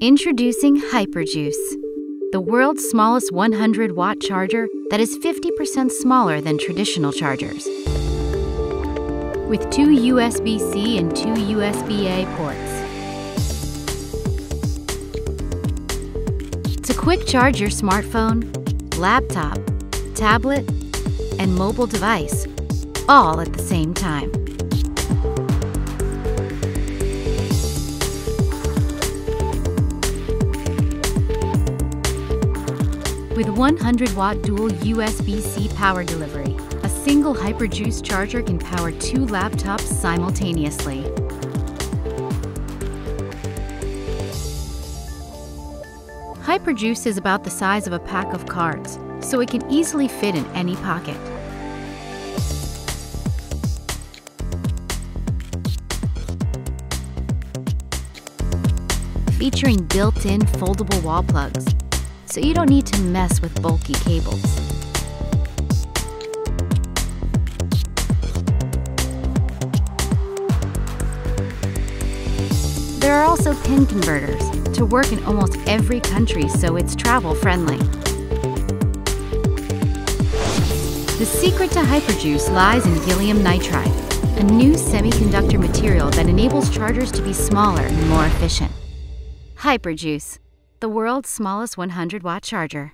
Introducing Hyperjuice, the world's smallest 100 watt charger that is 50% smaller than traditional chargers. With two USB C and two USB A ports. To quick charge your smartphone, laptop, tablet, and mobile device, all at the same time. With 100 watt dual USB C power delivery, a single Hyperjuice charger can power two laptops simultaneously. Hyperjuice is about the size of a pack of cards, so it can easily fit in any pocket. Featuring built-in foldable wall plugs, so you don't need to mess with bulky cables. There are also pin converters to work in almost every country so it's travel friendly. The secret to Hyperjuice lies in gallium nitride, a new semiconductor material that enables chargers to be smaller and more efficient. Hyperjuice, the world's smallest 100 watt charger.